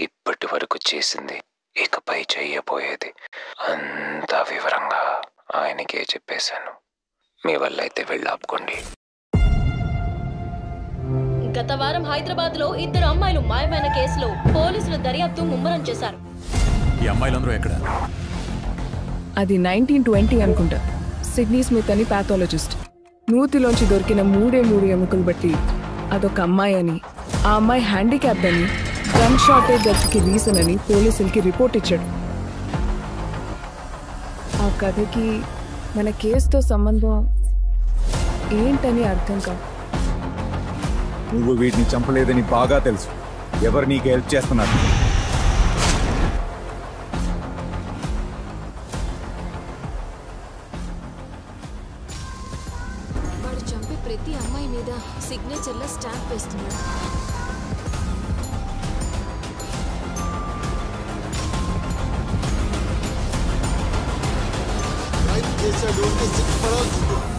ఇప్పటి వరకు చేసింది. ఇకపై చెయ్యబోయేది అంతా వివరంగా ఆయనకే చెప్పేశాను. మీ వల్ల అయితే వెళ్ళి ఆపుకోండి. గత వారం హైదరాబాద్లో ఇద్దరు అమ్మాయిలు మాయమైన కేసులో పోలీసులు దర్యాప్తు ముమ్మరం చేశారు. ఈ అమ్మాయిలందరూ ఎక్కడ? అది నైన్టీన్ ట్వంటీ అనుకుంటా. సిడ్నీ స్మిత్ అని పాథాలజిస్ట్. నూతిలోంచి దొరికిన మూడే మూడు ఎముకలు బట్టి అదొక అమ్మాయి అని ఆ అమ్మాయి హ్యాండిక్యాప్ అని గన్ షార్టేజ్ డెత్కి రీజన్ అని పోలీసులకి రిపోర్ట్ ఇచ్చాడు. ఆ కథకి మన కేసుతో సంబంధం ఏంటని అర్థం కాదు. నువ్వు వీటిని చంపలేదని బాగా తెలుసు. ఎవరు నీకు హెల్ప్ చేస్తున్నారు? వాడు చంపే ప్రతి అమ్మాయి మీద సిగ్నేచర్ల స్టాంప్ వేస్తున్నాడు. इस शेड्यूल के सिक्स पड़ोस